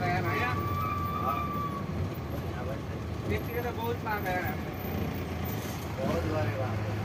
हाँ। हाँ। तो बहुत मांग है। बहुत बारे बात है।